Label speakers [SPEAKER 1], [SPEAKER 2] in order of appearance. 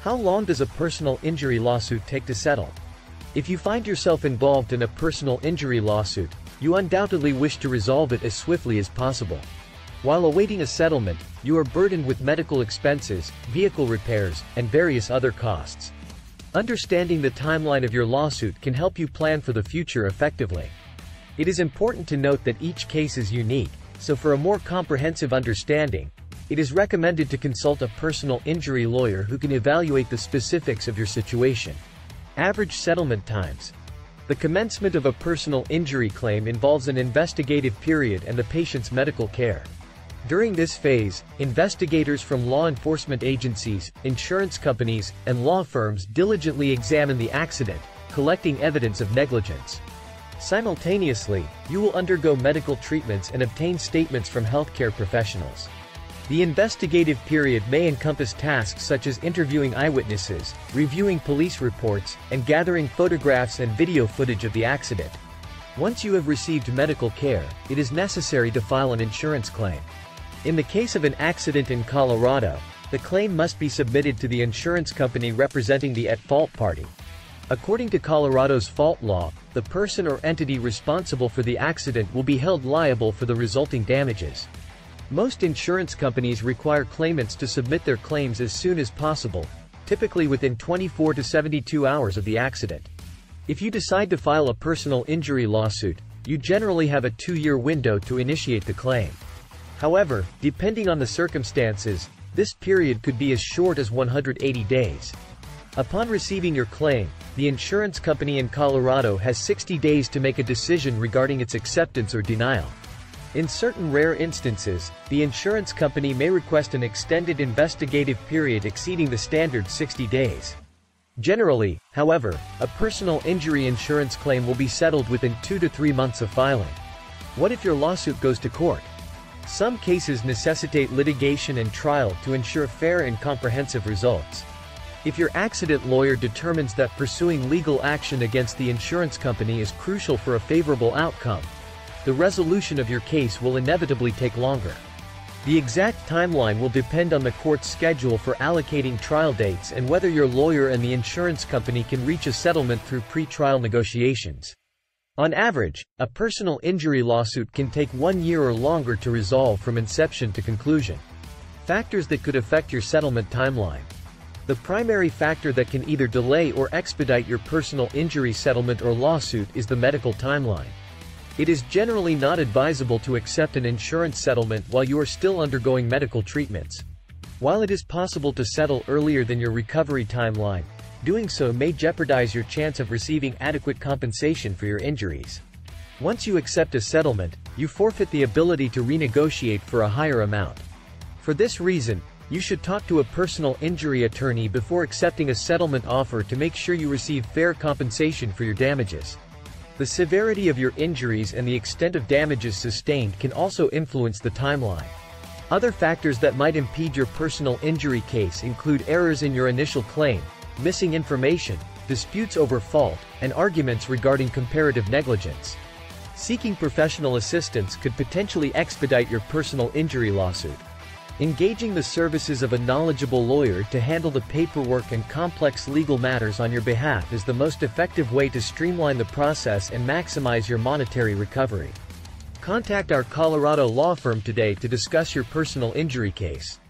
[SPEAKER 1] How long does a personal injury lawsuit take to settle? If you find yourself involved in a personal injury lawsuit, you undoubtedly wish to resolve it as swiftly as possible. While awaiting a settlement, you are burdened with medical expenses, vehicle repairs, and various other costs. Understanding the timeline of your lawsuit can help you plan for the future effectively. It is important to note that each case is unique, so for a more comprehensive understanding, it is recommended to consult a personal injury lawyer who can evaluate the specifics of your situation. Average settlement times. The commencement of a personal injury claim involves an investigative period and the patient's medical care. During this phase, investigators from law enforcement agencies, insurance companies, and law firms diligently examine the accident, collecting evidence of negligence. Simultaneously, you will undergo medical treatments and obtain statements from healthcare professionals. The investigative period may encompass tasks such as interviewing eyewitnesses, reviewing police reports, and gathering photographs and video footage of the accident. Once you have received medical care, it is necessary to file an insurance claim. In the case of an accident in Colorado, the claim must be submitted to the insurance company representing the at-fault party. According to Colorado's fault law, the person or entity responsible for the accident will be held liable for the resulting damages. Most insurance companies require claimants to submit their claims as soon as possible, typically within 24 to 72 hours of the accident. If you decide to file a personal injury lawsuit, you generally have a two-year window to initiate the claim. However, depending on the circumstances, this period could be as short as 180 days. Upon receiving your claim, the insurance company in Colorado has 60 days to make a decision regarding its acceptance or denial. In certain rare instances, the insurance company may request an extended investigative period exceeding the standard 60 days. Generally, however, a personal injury insurance claim will be settled within two to three months of filing. What if your lawsuit goes to court? Some cases necessitate litigation and trial to ensure fair and comprehensive results. If your accident lawyer determines that pursuing legal action against the insurance company is crucial for a favorable outcome, the resolution of your case will inevitably take longer. The exact timeline will depend on the court's schedule for allocating trial dates and whether your lawyer and the insurance company can reach a settlement through pre-trial negotiations. On average, a personal injury lawsuit can take one year or longer to resolve from inception to conclusion. Factors that could affect your settlement timeline. The primary factor that can either delay or expedite your personal injury settlement or lawsuit is the medical timeline. It is generally not advisable to accept an insurance settlement while you are still undergoing medical treatments. While it is possible to settle earlier than your recovery timeline, doing so may jeopardize your chance of receiving adequate compensation for your injuries. Once you accept a settlement, you forfeit the ability to renegotiate for a higher amount. For this reason, you should talk to a personal injury attorney before accepting a settlement offer to make sure you receive fair compensation for your damages. The severity of your injuries and the extent of damages sustained can also influence the timeline. Other factors that might impede your personal injury case include errors in your initial claim, missing information, disputes over fault, and arguments regarding comparative negligence. Seeking professional assistance could potentially expedite your personal injury lawsuit. Engaging the services of a knowledgeable lawyer to handle the paperwork and complex legal matters on your behalf is the most effective way to streamline the process and maximize your monetary recovery. Contact our Colorado law firm today to discuss your personal injury case.